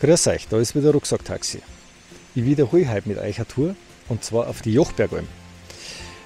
Grüß euch, da ist wieder Rucksacktaxi. Ich wiederhole heute mit euch eine Tour und zwar auf die Jochbergalm.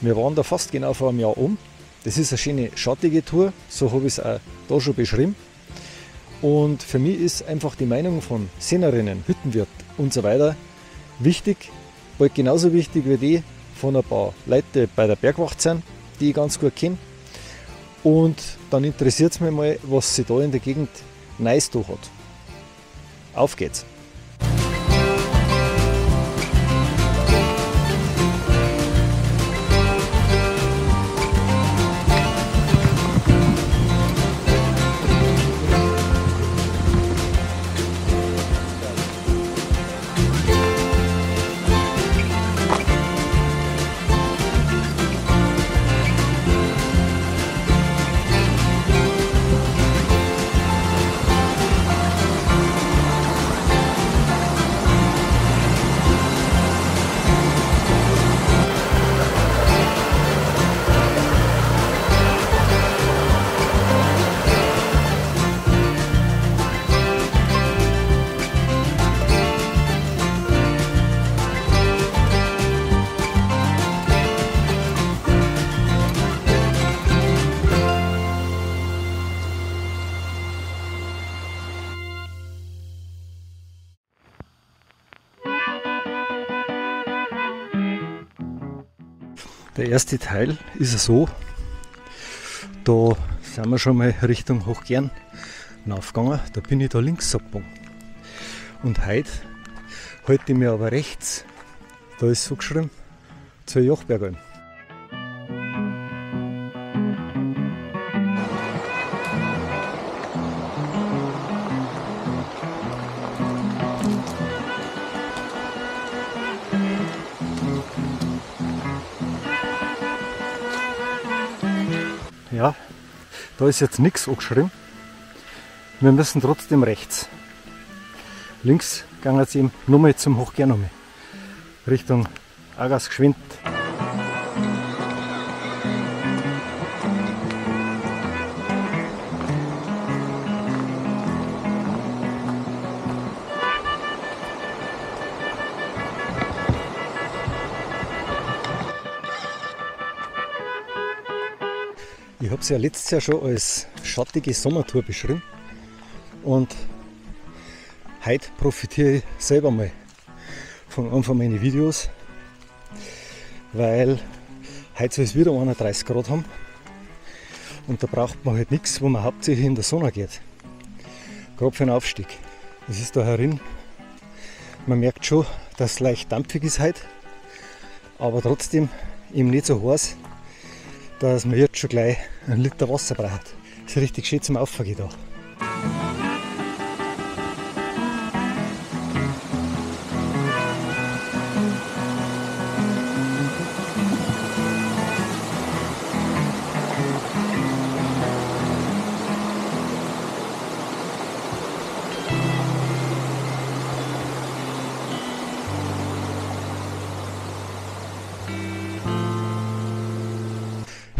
Wir waren da fast genau vor einem Jahr um. Das ist eine schöne schattige Tour, so habe ich es auch da schon beschrieben. Und für mich ist einfach die Meinung von Sennerinnen, Hüttenwirt und so weiter wichtig, bald genauso wichtig wie die von ein paar Leuten, bei der Bergwacht sind, die ich ganz gut kenne. Und dann interessiert es mich mal, was sie da in der Gegend Nice hat. Auf geht's! Der erste Teil ist so, da sind wir schon mal Richtung Hochgern aufgegangen, da bin ich da links abgebogen. Und heute halte ich mir aber rechts, da ist so geschrieben, zur Jochbergalm. Ja, da ist jetzt nichts angeschrieben. Wir müssen trotzdem rechts. Links gehen jetzt eben nochmal zum Hochgernome. Richtung Agas Geschwind. Es ja letztes Jahr schon als schattige Sommertour beschrieben. Und heute profitiere ich selber mal von einem von meinen Videos, weil heute soll es wieder 31 Grad haben. Und da braucht man halt nichts, wo man hauptsächlich in der Sonne geht. Gerade für den Aufstieg. Das ist da herin. Man merkt schon, dass es leicht dampfig ist heute, aber trotzdem eben nicht so heiß, dass man jetzt schon gleich einen Liter Wasser braucht. Das ist richtig schön zum Auffangen da.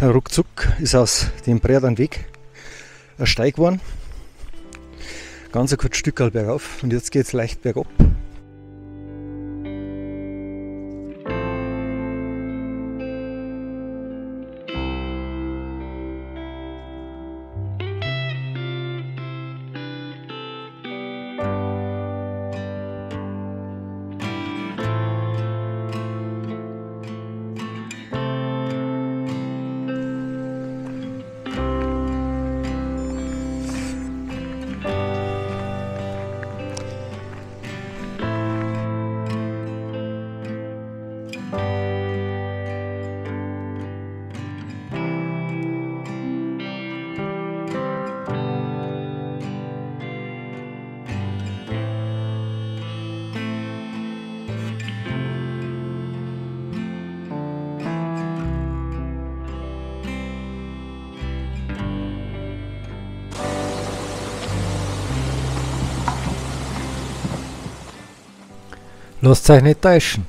Ruckzuck ist aus dem breiten Weg ein Steig geworden. Ganz ein kurzes Stück bergauf und jetzt geht es leicht bergab. Lasst euch nicht täuschen.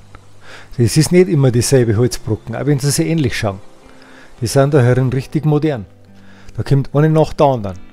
Das ist nicht immer dieselbe Holzbrocken, auch wenn sie sich ähnlich schauen. Die sind da herin richtig modern. Da kommt eine nach der anderen.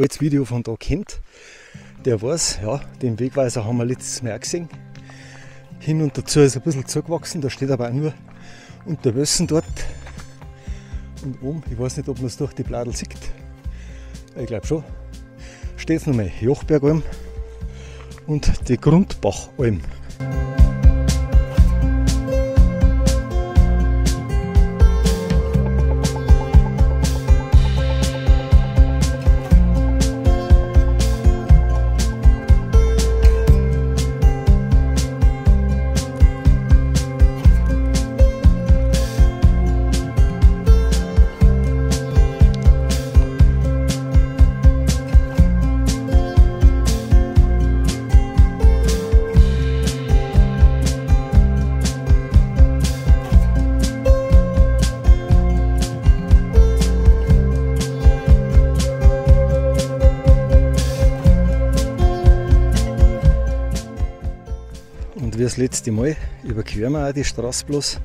Altes Video von da kennt, der weiß, ja, den Wegweiser haben wir letztes Mal gesehen. Hin und dazu ist ein bisschen zugewachsen, da steht aber auch nur unter Wössen dort. Und oben, ich weiß nicht, ob man es durch die Bladel sieht, ich glaube schon, steht nochmal Jochbergalm und die Grundbachalm. Letzte Mal überqueren wir auch die Straße bloß.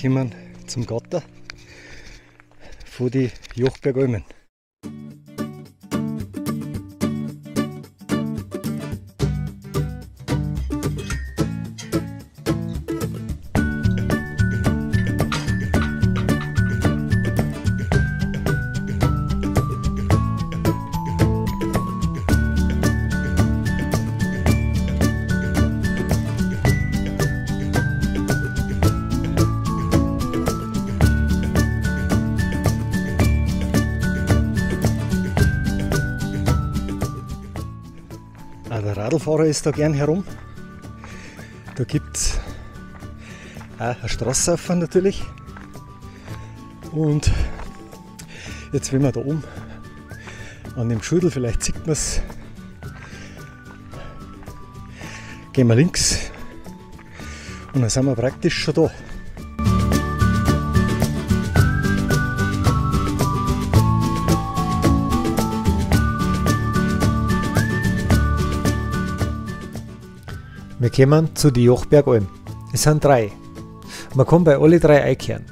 Kommen zum Gatter von die Jochbergalmen. Radlfahrer ist da gern herum. Da gibt es auch eine Straßsaufer natürlich. Und jetzt, wenn wir da oben an dem Schudel, vielleicht sieht man es, gehen wir links und dann sind wir praktisch schon da. Wir kommen zu die Jochbergalm. Es sind drei. Man kann bei alle drei einkehren.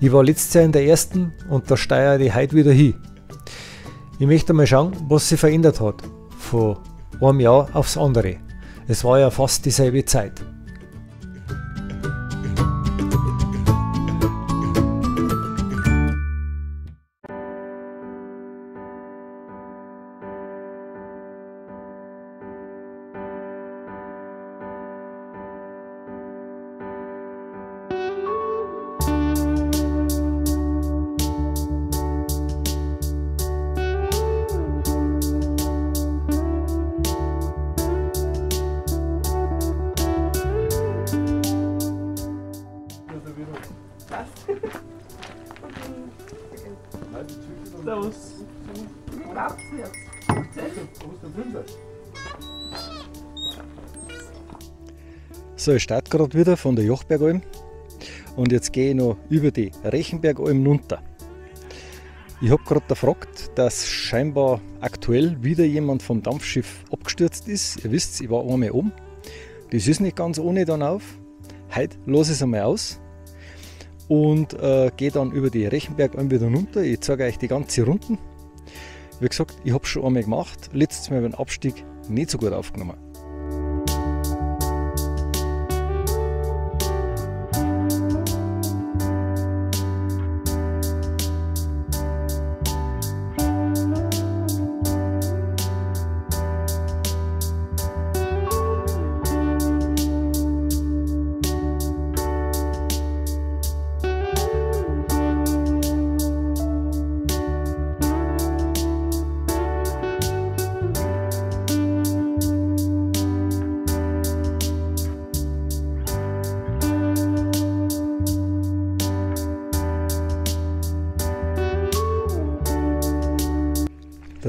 Ich war letztes Jahr in der ersten und da steuere ich heute wieder hin. Ich möchte mal schauen, was sich verändert hat von einem Jahr aufs andere. Es war ja fast dieselbe Zeit. Braucht's jetzt? So, ich starte gerade wieder von der Jochbergalm und jetzt gehe ich noch über die Rechenbergalm runter. Ich habe gerade gefragt, dass scheinbar aktuell wieder jemand vom Dampfschiff abgestürzt ist. Ihr wisst, ich war einmal oben. Das ist nicht ganz ohne dann auf. Heute lasse ich es einmal aus und äh, gehe dann über die Rechenbergalm wieder runter. Ich zeige euch die ganze Runden. Wie gesagt, ich habe schon einmal gemacht, letztes Mal beim Abstieg nicht so gut aufgenommen.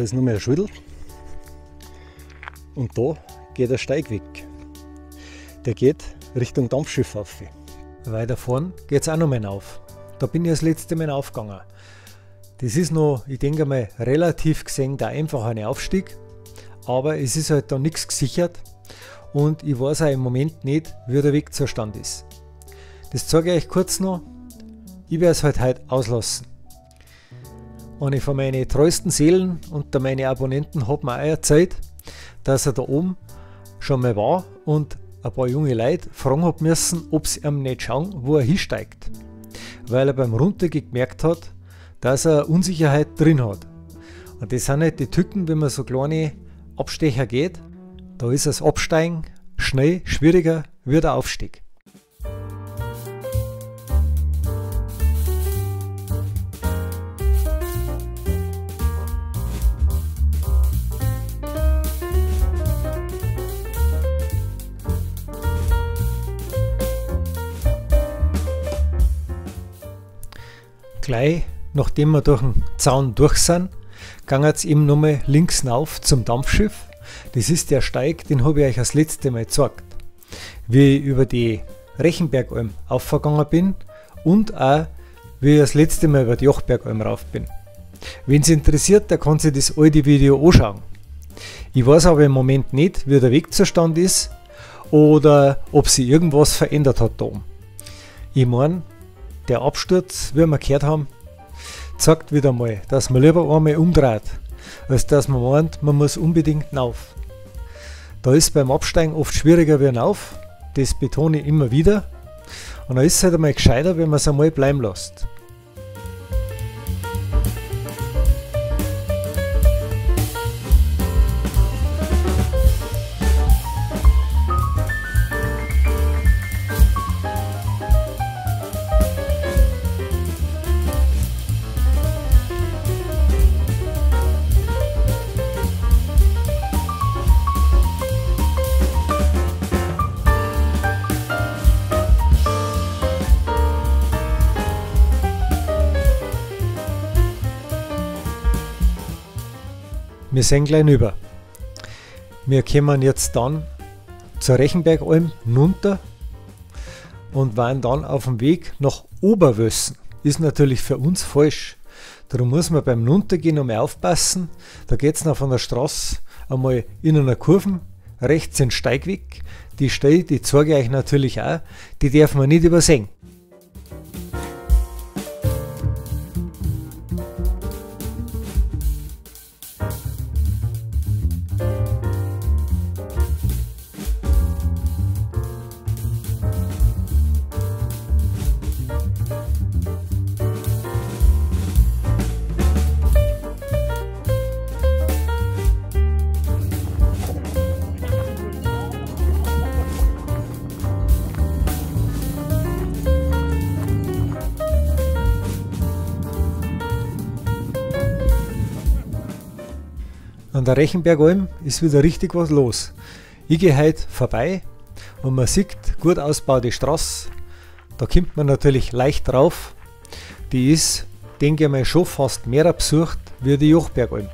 Ist nur mehr Schwindel. Und da geht der Steig weg. Der geht Richtung Dampfschiff auf. Weiter vorn geht es auch noch mal auf. Da bin ich das letzte Mal aufgegangen. Das ist noch, ich denke mal, relativ gesehen der einfache Aufstieg. Aber es ist halt da nichts gesichert und ich weiß auch im Moment nicht, wie der Wegzustand ist. Das zeige ich euch kurz noch. Ich werde es halt heute auslassen. Eine von meinen treuesten Seelen und meine Abonnenten hat mir auch erzählt, dass er da oben schon mal war und ein paar junge Leute fragen hat müssen, ob sie ihm nicht schauen, wo er hinsteigt. Weil er beim Runtergehen gemerkt hat, dass er Unsicherheit drin hat. Und das sind halt die Tücken, wenn man so kleine Abstecher geht. Da ist das Absteigen schnell schwieriger wie der Aufstieg. Gleich nachdem wir durch den Zaun durch sind, ging es eben nochmal links rauf zum Dampfschiff. Das ist der Steig, den habe ich euch das letzte Mal gezeigt. Wie ich über die Rechenbergalm aufgegangen bin und auch wie ich das letzte Mal über die Jochbergalm rauf bin. Wenn es interessiert, der kann sich das alte Video anschauen. Ich weiß aber im Moment nicht, wie der Wegzustand ist oder ob sich irgendwas verändert hat da oben. Ich meine, der Absturz, wie wir gehört haben, zeigt wieder mal, dass man lieber einmal umdreht, als dass man meint, man muss unbedingt rauf. Da ist beim Absteigen oft schwieriger wie rauf, das betone ich immer wieder. Und da ist es halt einmal gescheiter, wenn man es einmal bleiben lässt. Wir sind gleich über. Wir kommen jetzt dann zur Rechenbergalm runter und waren dann auf dem Weg nach Oberwössen. Ist natürlich für uns falsch. Darum muss man beim Runtergehen einmal aufpassen. Da geht es noch von der Straße einmal in einer Kurve, rechts den Steigweg. Die Stelle, die zeige ich euch natürlich auch, die darf man nicht übersehen. An der Rechenbergalm ist wieder richtig was los. Ich gehe heute vorbei und man sieht gut ausbaute Straße. Da kommt man natürlich leicht drauf. Die ist, denke ich mal, schon fast mehr besucht wie die Jochbergalm.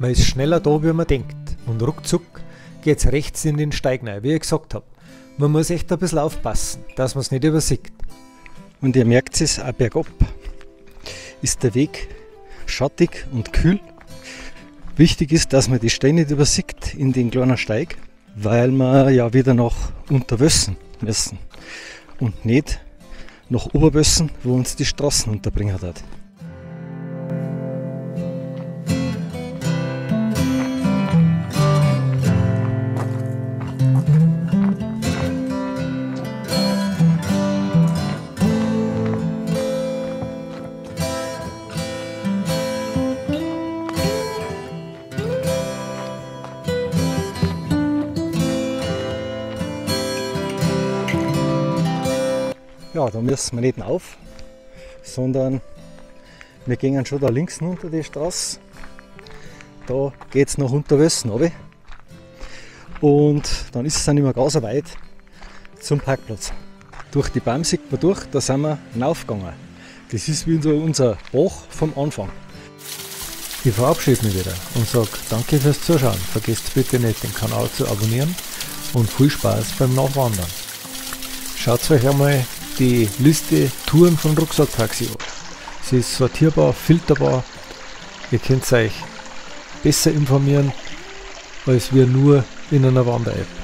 Man ist schneller da, wie man denkt. Und ruckzuck geht's rechts in den Steig rein, wie ich gesagt habe. Man muss echt ein bisschen aufpassen, dass man es nicht übersieht. Und ihr merkt es, auch bergab ist der Weg schattig und kühl. Wichtig ist, dass man die Steine nicht übersieht in den kleinen Steig, weil wir ja wieder nach Unterwössen müssen und nicht nach Oberwössen, wo uns die Straßen unterbringen hat. Ja, da müssen wir nicht auf, sondern wir gehen schon da links unter die Straße. Da geht es nach Unterwössen runter. Und dann ist es dann mehr ganz so weit zum Parkplatz. Durch die Baum sieht man durch, da sind wir hinaufgegangen. Das ist wie unser, unser Bach vom Anfang. Ich verabschiede mich wieder und sage danke fürs Zuschauen. Vergesst bitte nicht den Kanal zu abonnieren und viel Spaß beim Nachwandern. Schaut euch einmal die Liste Touren von Rucksacttaxi an. Sie ist sortierbar, filterbar. Ihr könnt euch besser informieren als wir nur in einer Wander-App.